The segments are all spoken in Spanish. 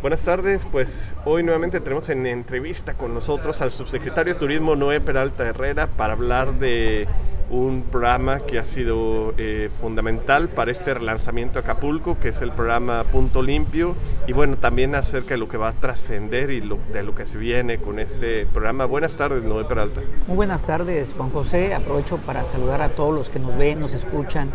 Buenas tardes, pues hoy nuevamente tenemos en entrevista con nosotros al subsecretario de Turismo Noé Peralta Herrera para hablar de un programa que ha sido eh, fundamental para este relanzamiento de Acapulco, que es el programa Punto Limpio, y bueno, también acerca de lo que va a trascender y de lo que se viene con este programa. Buenas tardes, Noé Peralta. Muy buenas tardes, Juan José. Aprovecho para saludar a todos los que nos ven, nos escuchan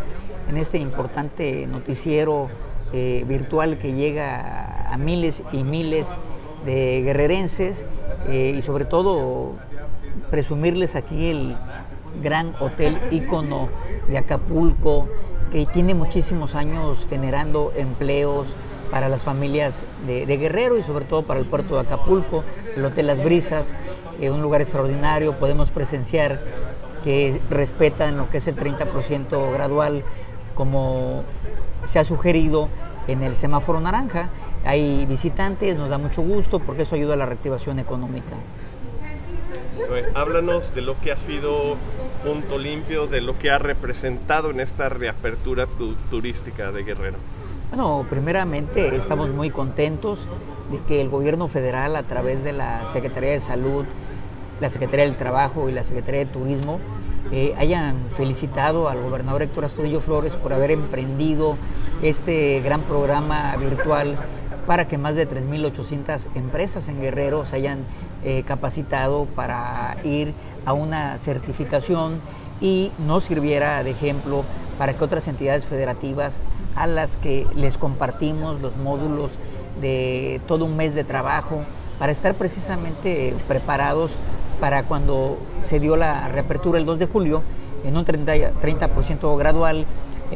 en este importante noticiero eh, virtual que llega a miles y miles de guerrerenses eh, y sobre todo presumirles aquí el gran hotel ícono de Acapulco que tiene muchísimos años generando empleos para las familias de, Guerrero y sobre todo para el puerto de Acapulco, el Hotel Las Brisas, eh, un lugar extraordinario, podemos presenciar que respetan lo que es el 30% gradual como se ha sugerido en el semáforo naranja. Hay visitantes, nos da mucho gusto porque eso ayuda a la reactivación económica. Háblanos de lo que ha sido Punto Limpio, de lo que ha representado en esta reapertura turística de Guerrero. Bueno, primeramente estamos muy contentos de que el gobierno federal a través de la Secretaría de Salud, la Secretaría del Trabajo y la Secretaría de Turismo eh, hayan felicitado al gobernador Héctor Astudillo Flores por haber emprendido este gran programa virtual para que más de 3.800 empresas en Guerrero se hayan eh, capacitado para ir a una certificación y nos sirviera de ejemplo para que otras entidades federativas a las que les compartimos los módulos de todo un mes de trabajo para estar precisamente preparados para cuando se dio la reapertura el 2 de julio en un 30%, 30 gradual.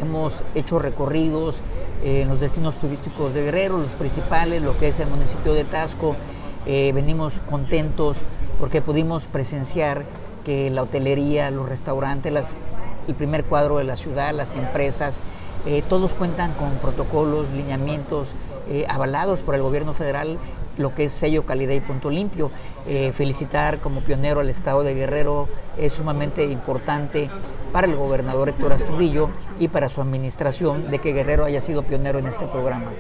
Hemos hecho recorridos en los destinos turísticos de Guerrero, los principales, lo que es el municipio de Tasco. Eh, venimos contentos porque pudimos presenciar que la hotelería, los restaurantes, las, el primer cuadro de la ciudad, las empresas, eh, todos cuentan con protocolos, lineamientos eh, avalados por el gobierno federal lo que es sello calidad y punto limpio. Eh, felicitar como pionero al Estado de Guerrero es sumamente importante para el gobernador Héctor Astudillo y para su administración de que Guerrero haya sido pionero en este programa.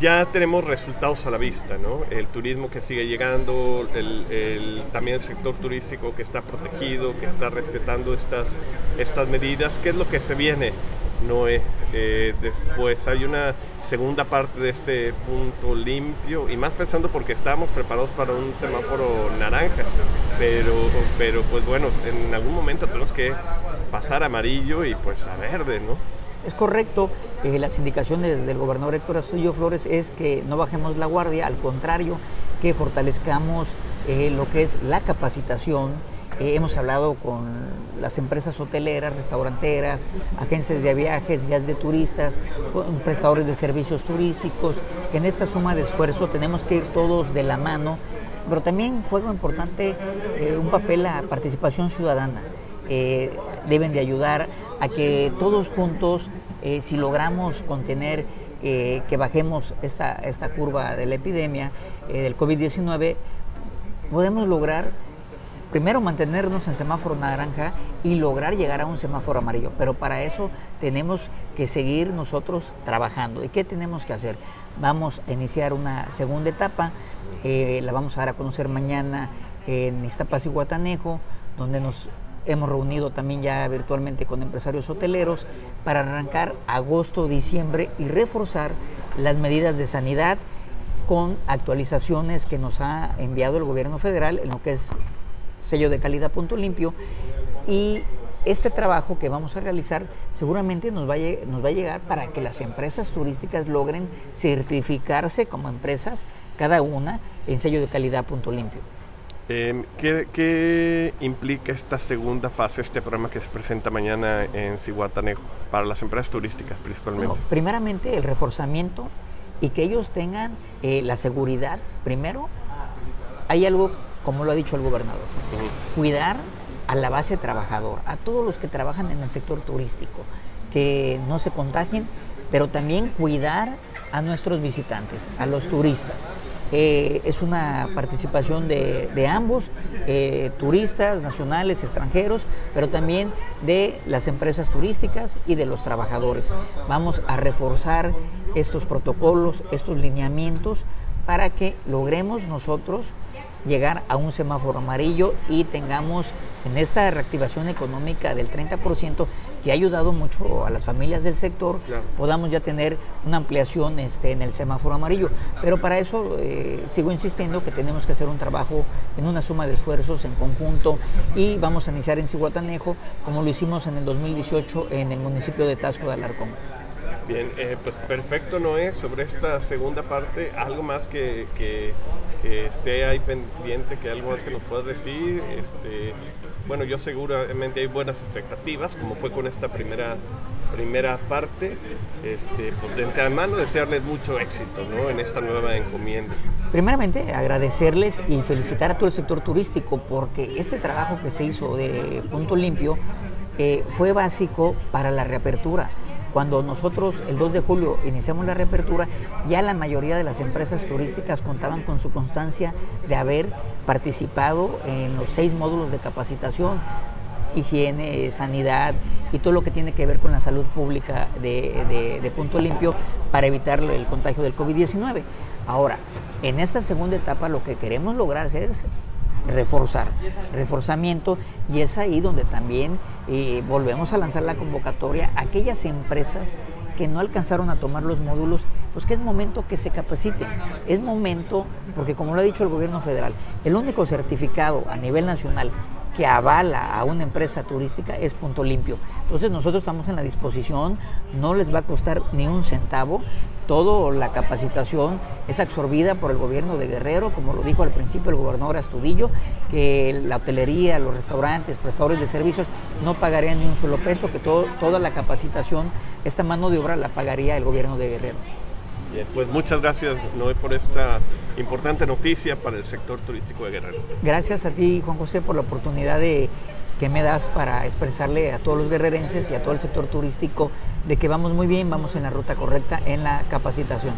ya tenemos resultados a la vista, ¿no? El turismo que sigue llegando, también el sector turístico que está protegido, que está respetando estas, estas medidas. ¿Qué es lo que se viene? no es, eh, después hay una segunda parte de este punto limpio y más pensando porque estamos preparados para un semáforo naranja, pero, pero pues bueno, en algún momento tenemos que pasar amarillo y pues a verde, ¿no? Es correcto, eh, las indicaciones del gobernador Héctor Astudillo Flores es que no bajemos la guardia, al contrario, que fortalezcamos eh, lo que es la capacitación, eh, hemos hablado con las empresas hoteleras, restauranteras, agencias de viajes, guías de turistas, prestadores de servicios turísticos, que en esta suma de esfuerzo tenemos que ir todos de la mano, pero también juega importante eh, un papel la participación ciudadana. Eh, deben de ayudar a que todos juntos, si logramos contener que bajemos esta, esta curva de la epidemia del COVID-19, podemos lograr primero mantenernos en semáforo naranja y lograr llegar a un semáforo amarillo. Pero para eso tenemos que seguir nosotros trabajando. ¿Y qué tenemos que hacer? Vamos a iniciar una segunda etapa, eh, la vamos a dar a conocer mañana en Iztapas y Guatanejo, donde nos hemos reunido también ya virtualmente con empresarios hoteleros para arrancar agosto, diciembre y reforzar las medidas de sanidad con actualizaciones que nos ha enviado el gobierno federal en lo que es sello de calidad punto limpio y este trabajo que vamos a realizar seguramente nos va, a, nos va a llegar para que las empresas turísticas logren certificarse como empresas, cada una en sello de calidad punto limpio. Em, ¿qué, implica esta segunda fase, este programa que se presenta mañana en Cihuatanejo, para las empresas turísticas principalmente? primeramente el reforzamiento y que ellos tengan eh, la seguridad. Primero, hay algo como lo ha dicho el gobernador. Cuidar a la base trabajador, a todos los que trabajan en el sector turístico, que no se contagien, pero también cuidar a nuestros visitantes, a los turistas. Eh, es una participación de, ambos, eh, turistas nacionales, extranjeros, pero también de las empresas turísticas y de los trabajadores. Vamos a reforzar estos protocolos, estos lineamientos para que logremos nosotros llegar a un semáforo amarillo y tengamos en esta reactivación económica del 30% que ha ayudado mucho a las familias del sector, podamos ya tener una ampliación este, en el semáforo amarillo. Pero para eso eh, sigo insistiendo que tenemos que hacer un trabajo en una suma de esfuerzos en conjunto y vamos a iniciar en Cihuatanejo como lo hicimos en el 2018 en el municipio de Tasco de Alarcón. Bien, eh, pues perfecto, Noé. Sobre esta segunda parte, algo más que, que, esté ahí pendiente, que algo más que nos puedas decir. Este, bueno, yo seguramente hay buenas expectativas, como fue con esta primera primera parte, este, pues de antemano desearles mucho éxito ¿no? en esta nueva encomienda. Primeramente, agradecerles y felicitar a todo el sector turístico porque este trabajo que se hizo de Punto Limpio eh, fue básico para la reapertura. Cuando nosotros el 2 de julio iniciamos la reapertura, ya la mayoría de las empresas turísticas contaban con su constancia de haber participado en los seis módulos de capacitación, higiene, sanidad y todo lo que tiene que ver con la salud pública de, Punto Limpio para evitar el contagio del COVID-19. Ahora, en esta segunda etapa lo que queremos lograr es reforzar, reforzamiento y es ahí donde también eh, volvemos a lanzar la convocatoria a aquellas empresas que no alcanzaron a tomar los módulos, pues que es momento que se capaciten. Es momento, porque como lo ha dicho el gobierno federal, el único certificado a nivel nacional que avala a una empresa turística es Punto Limpio. Entonces nosotros estamos en la disposición, no les va a costar ni un centavo, toda la capacitación es absorbida por el gobierno de Guerrero, como lo dijo al principio el gobernador Astudillo, que la hotelería, los restaurantes, prestadores de servicios no pagarían ni un solo peso, que toda la capacitación, esta mano de obra la pagaría el gobierno de Guerrero. Bien, pues muchas gracias Noé por esta importante noticia para el sector turístico de Guerrero. Gracias a ti Juan José por la oportunidad que me das para expresarle a todos los guerrerenses y a todo el sector turístico de que vamos muy bien, vamos en la ruta correcta en la capacitación.